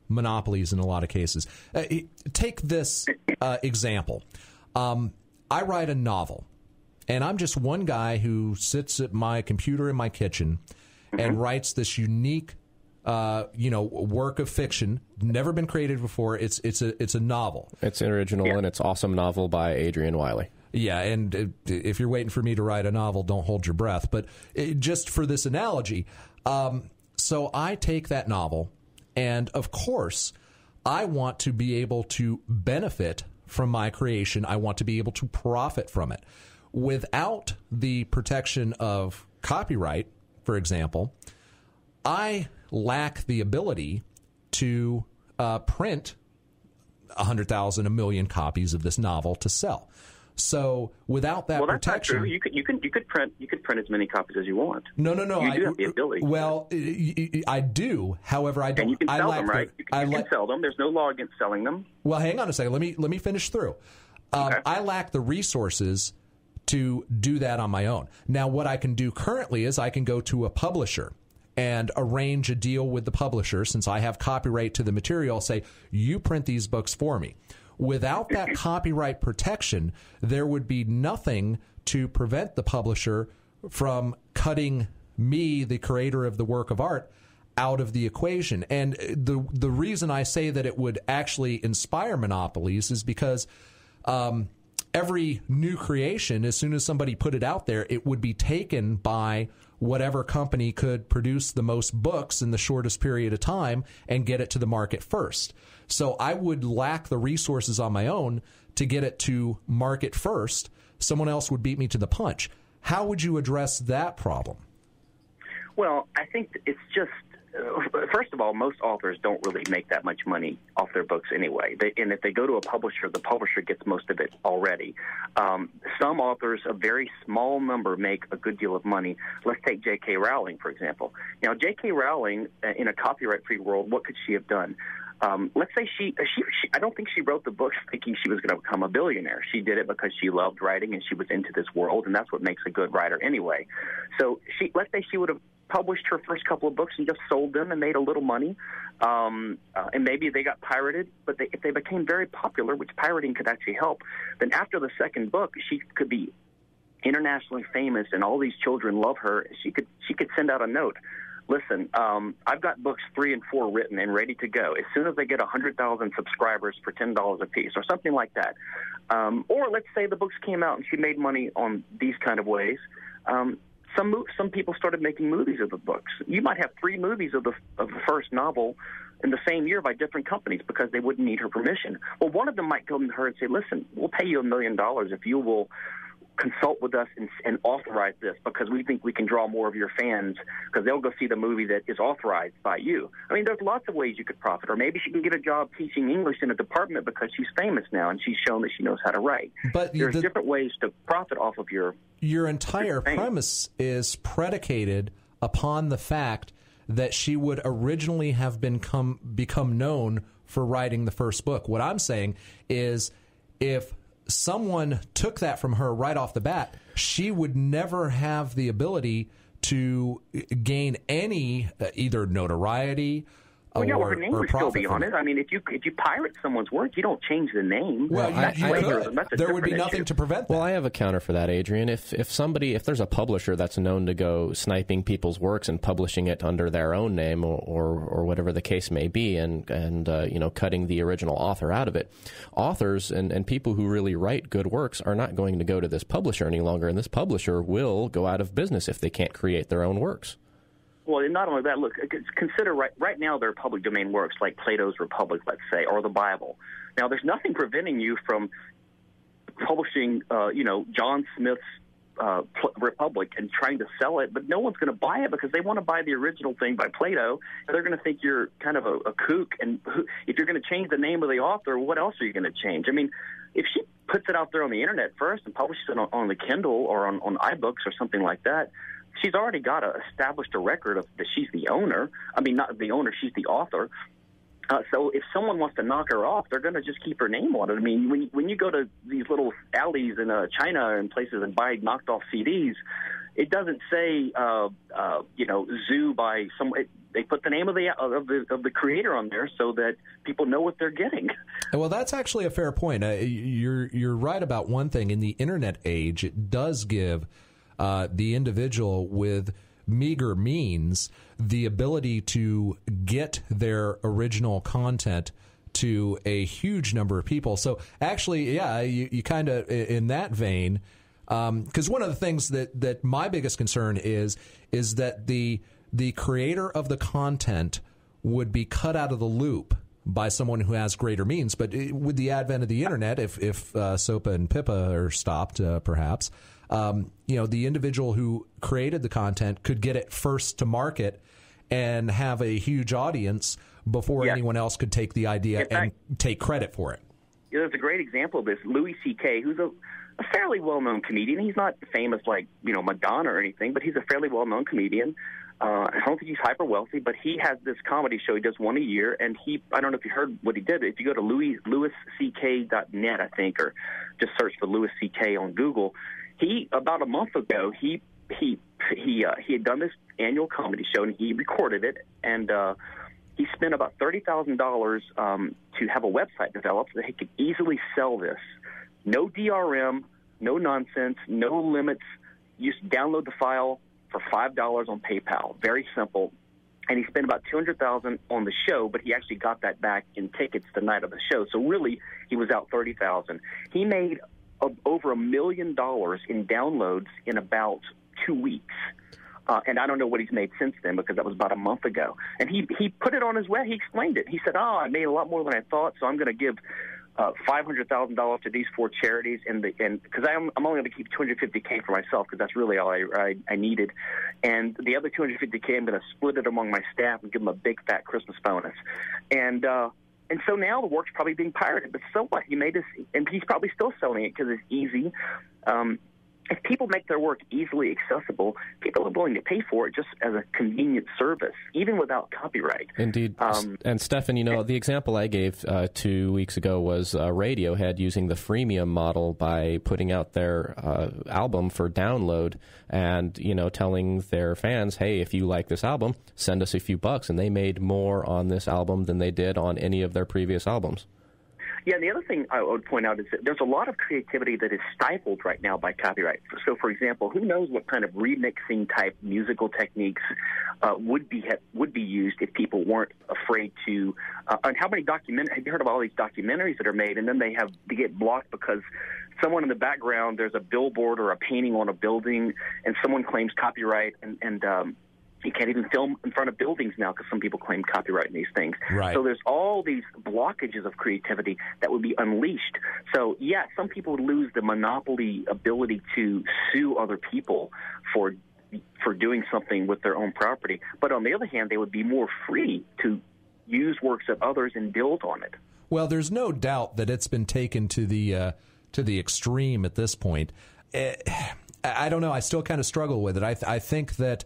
monopolies in a lot of cases. Uh, take this uh, example. Um, I write a novel, and I'm just one guy who sits at my computer in my kitchen and Mm-hmm. writes this unique, uh, you know, work of fiction, never been created before. It's it's a it's a novel. It's an original and it's awesome novel by Adrian Wyllie. Yeah, and uh, if you're waiting for me to write a novel, don't hold your breath. But it, just for this analogy, um, so I take that novel And of course, I want to be able to benefit from my creation. I want to be able to profit from it. Without the protection of copyright, for example, I lack the ability to uh, print a hundred thousand, a million copies of this novel to sell. So without that well, that's protection. You could you can you could print you could print as many copies as you want. no, no, no. You I, do have the ability. Well, I, do. However, I don't. and you can I sell them, the- right? You, can, you la- can sell them. There's no law against selling them. Well, hang on a second. Let me let me finish through. Um, I lack the resources to do that on my own. Now, what I can do currently is I can go to a publisher and arrange a deal with the publisher since I have copyright to the material. Say, you print these books for me. Without that *laughs* copyright protection, there would be nothing to prevent the publisher from cutting me, the creator of the work of art, out of the equation. And the the reason I say that it would actually inspire monopolies is because um, every new creation, as soon as somebody put it out there, it would be taken by whatever company could produce the most books in the shortest period of time and get it to the market first. So I would lack the resources on my own to get it to market first. Someone else would beat me to the punch. How would you address that problem? Well, I think it's just first of all, most authors don't really make that much money off their books anyway. They, and if they go to a publisher, the publisher gets most of it already. Um, some authors, a very small number, make a good deal of money. Let's take J.K. Rowling, for example. Now, J.K. Rowling, uh, in a copyright-free world, what could she have done? Um, let's say she, she, she, I don't think she wrote the books *laughs* thinking she was going to become a billionaire. She did it because she loved writing and she was into this world, and that's what makes a good writer anyway. So she, let's say she would have published her first couple of books and just sold them and made a little money, um, uh, and maybe they got pirated. But they, if they became very popular, which pirating could actually help, then after the second book, she could be internationally famous, and all these children love her. She could she could send out a note. Listen, um, I've got books three and four written and ready to go. As soon as they get a hundred thousand subscribers for ten dollars a piece, or something like that, um, or let's say the books came out and she made money on these kind of ways. Um, some mo- some people started making movies of the books. You might have three movies of the of the first novel in the same year by different companies because they wouldn't need her permission. Well, one of them might come to her and say, "Listen, we'll pay you a million dollars if you will." consult with us and, and authorize this because we think we can draw more of your fans because they'll go see the movie that is authorized by you. I mean, there's lots of ways you could profit, or maybe she can get a job teaching English in a department because she's famous now and she's shown that she knows how to write. But there's the- different ways to profit off of your your entire premise is predicated upon the fact that she would originally have been come, become known for writing the first book. What I'm saying is if someone took that from her right off the bat, she would never have the ability to gain any uh, either notoriety Well, yeah, well, or, her name would still be on it. it. I mean, if you if you pirate someone's work, you don't change the name. Well, That's you, you later. could. There would be nothing issue. to prevent that. Well, I have a counter for that, Adrian. If if somebody, if there's a publisher that's known to go sniping people's works and publishing it under their own name or or, or whatever the case may be, and and uh, you know cutting the original author out of it, authors and and people who really write good works are not going to go to this publisher any longer, and this publisher will go out of business if they can't create their own works. Well, not only that, look, consider right, right now there are public domain works like Plato's Republic, let's say, or the Bible. Now, there's nothing preventing you from publishing, uh, you know, John Smith's uh, Republic and trying to sell it, but no one's going to buy it because they want to buy the original thing by Plato, they're going to think you're kind of a, a kook. And who, if you're going to change the name of the author, what else are you going to change? I mean, if she puts it out there on the internet first and publishes it on, on the Kindle or on, on iBooks or something like that, she's already got a established a record of that she's the owner. I mean, not the owner, she's the author. Uh, so if someone wants to knock her off, they're going to just keep her name on it. I mean, when when you go to these little alleys in uh, China and places and buy knocked off CDs, it doesn't say uh, uh, you know Zoo by some. It, they put the name of the of the of the creator on there so that people know what they're getting. Well, that's actually a fair point. Uh, you're you're right about one thing. In the internet age, it does give uh, the individual with meager means the ability to get their original content to a huge number of people. So actually, yeah, you, you kind of in that vein. Because one of the things that that my biggest concern is is that the the creator of the content would be cut out of the loop by someone who has greater means. But it, with the advent of the internet, if if uh, SOPA and PIPA are stopped, uh, perhaps um, you know the individual who created the content could get it first to market and have a huge audience before Yeah. anyone else could take the idea fact- and take credit for it. Yeah, there's a great example of this. Louis C.K., who's a, a fairly well-known comedian. He's not famous like you know Madonna or anything, but he's a fairly well-known comedian. Uh, I don't think he's hyper wealthy, but he has this comedy show. He does one a year, and he I don't know if you heard what he did. If you go to Louis LouisCK.net, I think, or just search for Louis C.K. on Google, he about a month ago he he he uh, he had done this annual comedy show and he recorded it and. uh he spent about thirty thousand dollars um, to have a website developed so that he could easily sell this. No DRM, no nonsense, no limits. You just download the file for five dollars on PayPal. Very simple. And he spent about two hundred thousand on the show, but he actually got that back in tickets the night of the show. So really, he was out thirty thousand. He made over a million dollars in downloads in about two weeks. Uh, and I don't know what he's made since then because that was about a month ago. And he he put it on his web. He explained it. He said, "Oh, I made a lot more than I thought, so I'm going to give uh, five hundred thousand dollars to these four charities, and the and because I'm I'm only going to keep two hundred fifty k for myself because that's really all I, I I needed, and the other two hundred fifty k I'm going to split it among my staff and give them a big fat Christmas bonus, and." uh and so now the work's probably being pirated, but so what? He made this, and he's probably still selling it because it's easy. Um, if people make their work easily accessible, people are willing to pay for it just as a convenient service, even without copyright. Indeed. Um, and Stephan, you know, the example I gave uh, two weeks ago was uh, Radiohead using the freemium model by putting out their uh, album for download and, you know, telling their fans, hey, if you like this album, send us a few bucks. And they made more on this album than they did on any of their previous albums. Yeah, the other thing I would point out is that there's a lot of creativity that is stifled right now by copyright. So, for example, who knows what kind of remixing type musical techniques uh, would be would be used if people weren't afraid to? Uh, and how many document? Have you heard of all these documentaries that are made, and then they have they get blocked because someone in the background there's a billboard or a painting on a building, and someone claims copyright, and and um, you can't even film in front of buildings now because some people claim copyright in these things. Right. So there's all these blockages of creativity that would be unleashed. So yeah, some people would lose the monopoly ability to sue other people for for doing something with their own property. But on the other hand, they would be more free to use works of others and build on it. Well, there's no doubt that it's been taken to the uh, to the extreme at this point. Eh, *sighs* I don't know. I still kind of struggle with it. I, th- I think that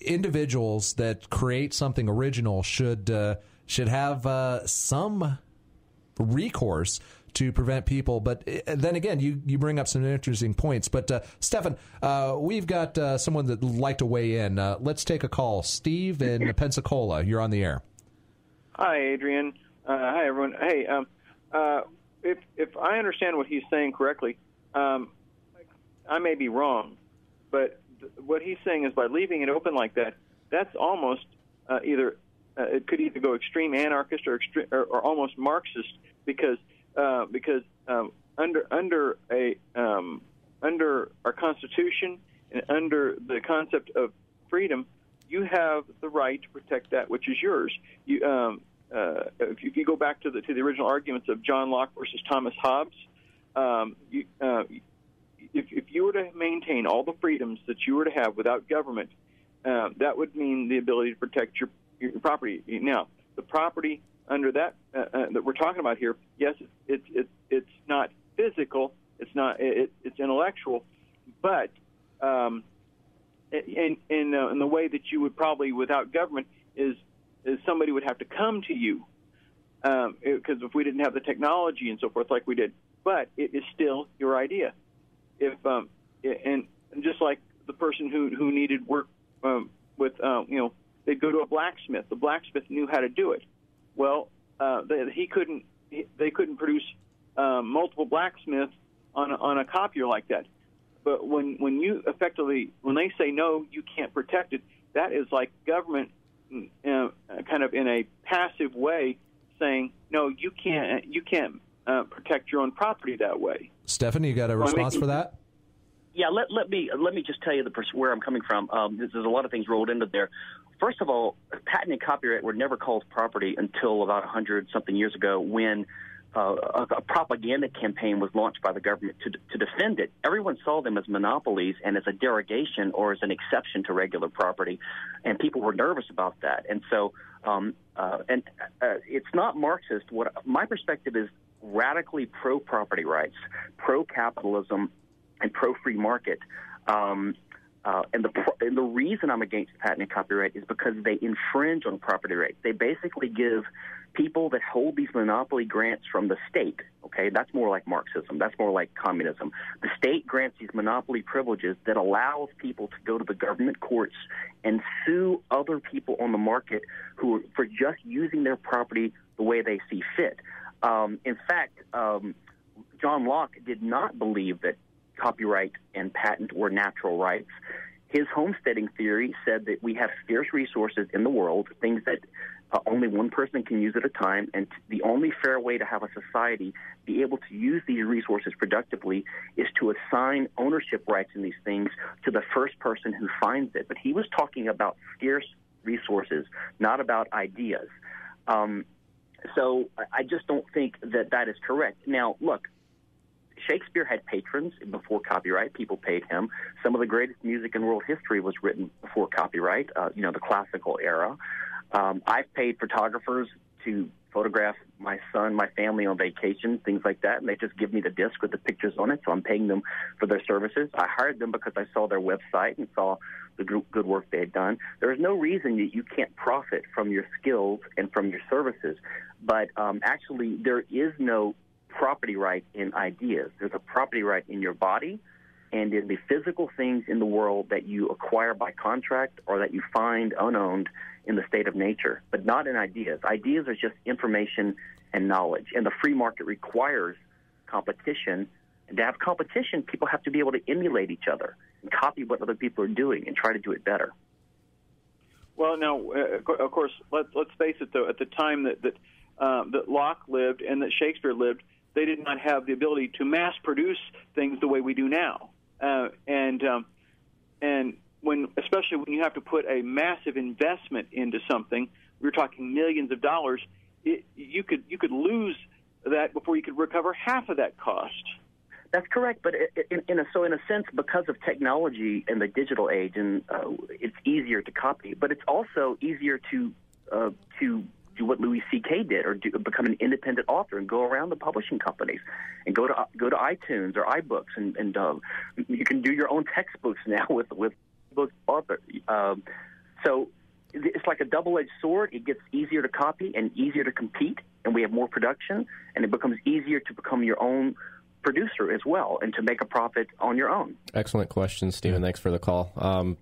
individuals that create something original should uh, should have uh, some recourse to prevent people. But then again, you, you bring up some interesting points. But uh, Stephan, uh, we've got uh, someone that would like to weigh in. Uh, let's take a call. Steve in *laughs* Pensacola, you're on the air. Hi, Adrian. Uh, hi, everyone. Hey, um, uh, if if I understand what he's saying correctly, um, I may be wrong, but what he's saying is by leaving it open like that, that's almost uh, either uh, it could either go extreme anarchist or, extre- or, or almost Marxist because uh, because um, under under a um, under our Constitution and under the concept of freedom, you have the right to protect that which is yours. You, um, uh, if, you, if you go back to the to the original arguments of John Locke versus Thomas Hobbes, um, you, uh, if, if you were to maintain all the freedoms that you were to have without government, uh, that would mean the ability to protect your, your property. Now, the property under that uh, uh, that we're talking about here, yes, it's it's it's not physical, it's not it, it's intellectual, but um, in in, uh, in the way that you would probably without government is is somebody would have to come to you because if we didn't have the technology and so forth like we did, but it is still your idea. If um, and, just like the person who who needed work um, with uh, you know they'd go to a blacksmith. The blacksmith knew how to do it. Well, uh, they, he couldn't. He, they couldn't produce um, multiple blacksmiths on a, on a copier like that. But when when you effectively when they say no, you can't protect it. That is like government, uh, kind of in a passive way, saying no, you can't you can't uh, protect your own property that way. Stephan, you got a Well, I response mean- for that? Yeah, let, let me let me just tell you the pers- where I'm coming from. Um, there's, there's a lot of things rolled into there. First of all, patent and copyright were never called property until about 100 something years ago when uh, a, a propaganda campaign was launched by the government to, to defend it. Everyone saw them as monopolies and as a derogation or as an exception to regular property, and people were nervous about that. And so, um, uh, and uh, it's not Marxist. What my perspective is radically pro property rights, pro capitalism, and pro free market. Um, uh, and the and the reason I'm against patent and copyright is because they infringe on property rights. They basically give people that hold these monopoly grants from the state. Okay, that's more like Marxism. That's more like communism. The state grants these monopoly privileges that allows people to go to the government courts and sue other people on the market who are, for just using their property the way they see fit. Um, in fact, um, John Locke did not believe that copyright and patent were natural rights. His homesteading theory said that we have scarce resources in the world, things that uh, only one person can use at a time, and the only fair way to have a society be able to use these resources productively is to assign ownership rights in these things to the first person who finds it. But he was talking about scarce resources, not about ideas. Um, so I- just don't think that that is correct. Now, look, Shakespeare had patrons before copyright. People paid him. Some of the greatest music in world history was written before copyright. Uh, you know, the classical era. Um, I've paid photographers to photograph my son, my family on vacation, things like that, and they just give me the disc with the pictures on it. So I'm paying them for their services. I hired them because I saw their website and saw the good work they had done. There is no reason that you can't profit from your skills and from your services, but um, actually there is no property right in ideas. There's a property right in your body and in the physical things in the world that you acquire by contract or that you find unowned in the state of nature, but not in ideas. Ideas are just information and knowledge, and the free market requires competition. And to have competition, people have to be able to emulate each other copy what other people are doing and try to do it better. Well, now, uh, of course, let, let's face it, though, at the time that that, uh, that Locke lived and that Shakespeare lived, they did not have the ability to mass produce things the way we do now. Uh, and um, and when, especially when you have to put a massive investment into something, we're talking millions of dollars. It, you could you could lose that before you could recover half of that cost. That's correct, but in, in a, so in a sense, because of technology and the digital age, and uh, it's easier to copy, but it's also easier to uh, to do what Louis C.K. did, or do, become an independent author and go around the publishing companies, and go to go to iTunes or iBooks, and, and uh, you can do your own textbooks *laughs* now with with book author. Um, so it's like a double-edged sword. It gets easier to copy and easier to compete, and we have more production, and it becomes easier to become your own producer as well and to make a profit on your own. Excellent question, Stephen. Thanks for the call. Um,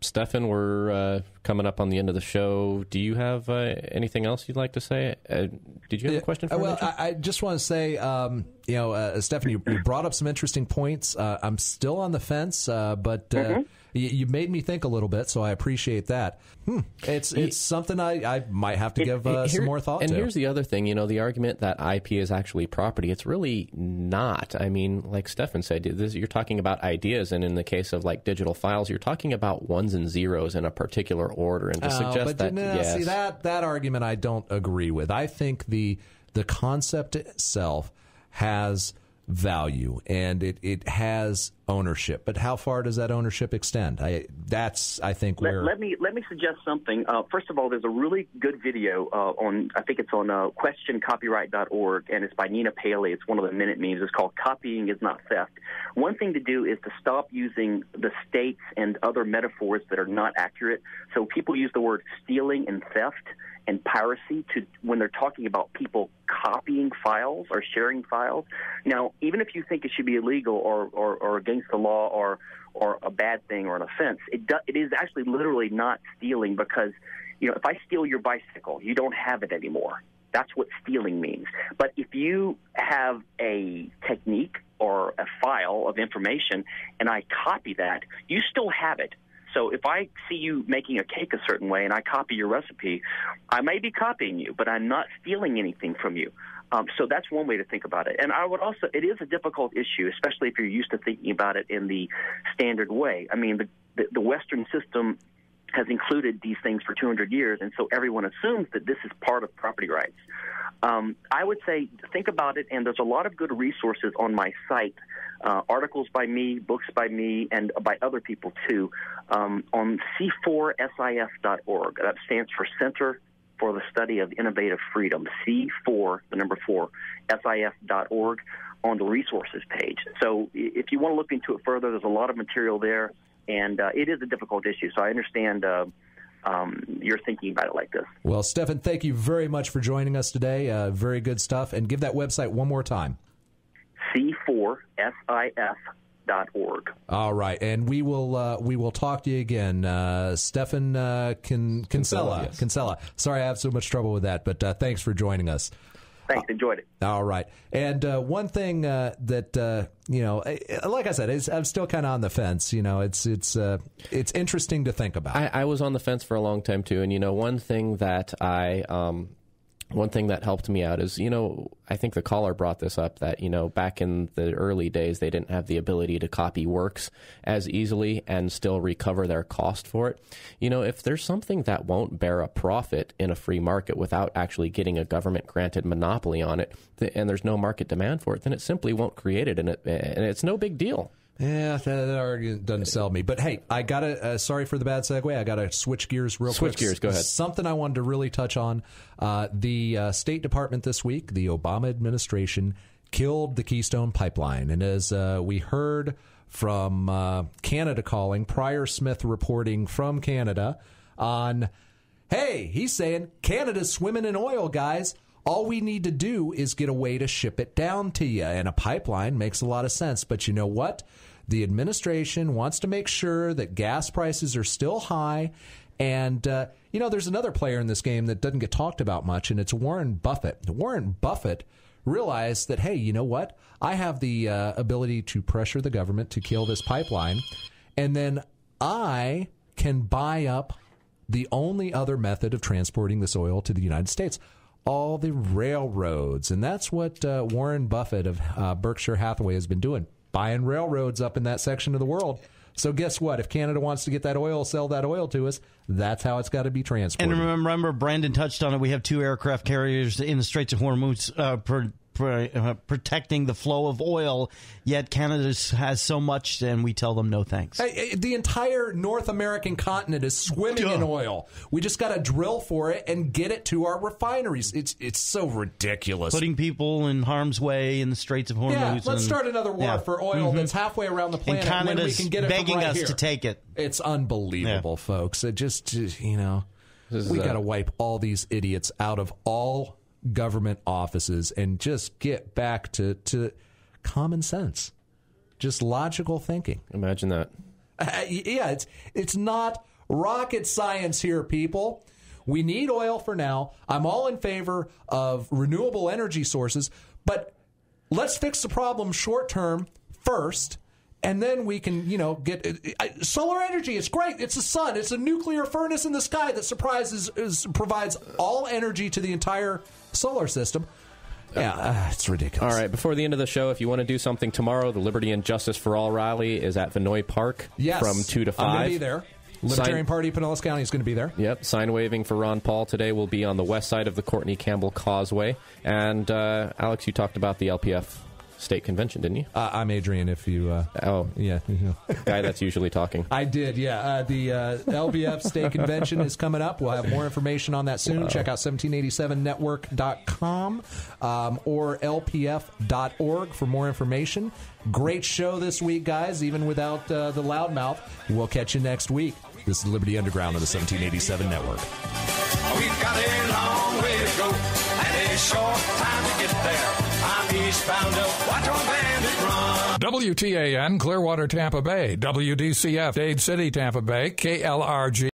Stephan, we're uh, coming up on the end of the show. Do you have uh, anything else you'd like to say? Uh, did you have a question for Uh, well, I, I just want to say, um, you know, uh, Stephanie, you, you brought up some interesting points. Uh, I'm still on the fence, uh, but uh, Mm-hmm. You, you made me think a little bit, so I appreciate that. Hmm. It's it's something I, I might have to give uh, Here- some more thought to. and to. here's the other thing, you know, the argument that IP is actually property, it's really not. I mean, like Stephan said, this, you're talking about ideas, and in the case of like digital files, you're talking about ones and zeros in a particular order, and to Oh, suggest but that, no, yes, see that that argument I don't agree with. I think the the concept itself has value and it, it has ownership. But how far does that ownership extend? I that's I think Let, where let me let me suggest something. Uh, first of all, there's a really good video uh, on I think it's on uh, questioncopyright.org, and it's by Nina Paley. It's one of the minute memes. It's called "Copying is not theft." One thing to do is to stop using the states and other metaphors that are not accurate. So people use the word stealing and theft and piracy to when they're talking about people copying files or sharing files. Now, even if you think it should be illegal or, or, or against the law or or a bad thing or an offense, it do, it is actually literally not stealing because you know if I steal your bicycle, you don't have it anymore. That's what stealing means. But if you have a technique or a file of information and I copy that, you still have it. So if I see you making a cake a certain way and I copy your recipe, I may be copying you, but I'm not stealing anything from you. Um, so that's one way to think about it. And I would also, it is a difficult issue, especially if you're used to thinking about it in the standard way. I mean, the, the, the Western system has included these things for 200 years, and so everyone assumes that this is part of property rights. Um, I would say think about it, and there's a lot of good resources on my site, uh, articles by me, books by me, and by other people too, um, on c4sif.org. That stands for Center for the Study of Innovative Freedom, C4, the number 4, SIF.org, on the resources page. So if you want to look into it further, there's a lot of material there, and uh, it is a difficult issue. So I understand uh, um, you're thinking about it like this. Well, Stephan, thank you very much for joining us today. Uh, very good stuff. And give that website one more time. C4SIF.org. All right, and we will uh, we will talk to you again, uh, Stephan uh, Kin- Kinsella. Kinsella, yes. Kinsella. Sorry, I have so much trouble with that, but uh, thanks for joining us. Thanks, enjoyed it. All right, and uh, one thing uh, that uh, you know, like I said, is I'm still kind of on the fence. You know, it's it's uh, it's interesting to think about. I, I was on the fence for a long time too, and you know, one thing that I, um, one thing that helped me out is, you know, I think the caller brought this up that you know, back in the early days, they didn't have the ability to copy works as easily and still recover their cost for it. You know, if there's something that won't bear a profit in a free market without actually getting a government granted monopoly on it, and there's no market demand for it, then it simply won't create it, and it, and it's no big deal. Yeah, that, that argument doesn't sell me. But hey, I got to, uh, sorry for the bad segue. I got to switch gears real Switch quick. Switch gears, go ahead. Something I wanted to really touch on. Uh, the uh, State Department this week, the Obama administration killed the Keystone Pipeline. And as uh, we heard from uh, Canada calling, Prior Smith reporting from Canada on, hey, he's saying Canada's swimming in oil, guys. All we need to do is get a way to ship it down to you. And a pipeline makes a lot of sense. But you know what? The administration wants to make sure that gas prices are still high. And, uh, you know, there's another player in this game that doesn't get talked about much, and it's Warren Buffett. Warren Buffett realized that, hey, you know what? I have the uh, ability to pressure the government to kill this pipeline. And then I can buy up the only other method of transporting this oil to the United States all the railroads. And that's what uh, Warren Buffett of uh, Berkshire Hathaway has been doing, buying railroads up in that section of the world. So guess what? If Canada wants to get that oil, sell that oil to us, that's how it's got to be transported. And remember, Brandon touched on it. We have two aircraft carriers in the Straits of Hormuz uh, pr- pr- uh, protecting the flow of oil, yet Canada has so much, and we tell them no thanks. Hey, hey, the entire North American continent is swimming in oil. We just got to drill for it and get it to our refineries. It's it's so ridiculous. Putting people in harm's way in the Straits of Hormuz. yeah, let's and- start another war Yeah. for oil Mhm. that's halfway around the planet And when we Canada's can get it begging right us here. to take it. It's unbelievable, folks. It just you know is, we got to wipe all these idiots out of all government offices and just get back to to common sense, just logical thinking. Imagine that. Uh, yeah, it's it's not rocket science here, people. We need oil for now. I'm all in favor of renewable energy sources, but let's fix the problem short term first. And then we can, you know, get uh, solar energy. It's great. It's the sun. It's a nuclear furnace in the sky that surprises is, provides all energy to the entire solar system. Yeah, uh, it's ridiculous. All right, before the end of the show, if you want to do something tomorrow, the Liberty and Justice for All rally is at Vinoy Park Yes, from 2 to 5. I'm going to be there. Libertarian Party, Pinellas County is going to be there. Yep, sign waving for Ron Paul today will be on the west side of the Courtney Campbell Causeway. And uh, Alex, you talked about the LPF state convention, didn't you? Uh, I'm Adrian. If you, uh, oh yeah, you know. *laughs* guy that's usually talking. I did, yeah. Uh, the uh, LPF State Convention is coming up. We'll have more information on that soon. Check out 1787network.com um, or lpf.org for more information. Great show this week, guys, even without uh, the loudmouth. We'll catch you next week. This is Liberty Underground on the 1787 Network. We've got a long way to go and a short time to get there. Watch on bandit run. WTAN Clearwater, Tampa Bay. WDCF Dade City, Tampa Bay. KLRG.